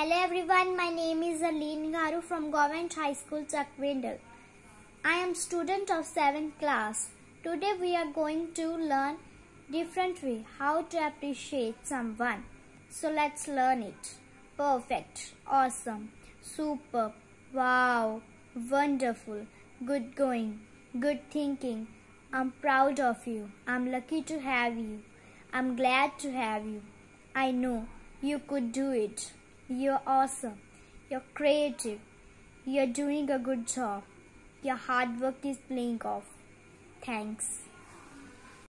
Hello everyone, my name is Harleen Garu from Government High School, Chak Vendal. I am student of 7th class. Today we are going to learn different way how to appreciate someone. So let's learn it. Perfect, awesome, superb, wow, wonderful, good going, good thinking. I'm proud of you. I'm lucky to have you. I'm glad to have you. I know you could do it. You're awesome. You're creative. You're doing a good job. Your hard work is paying off. Thanks.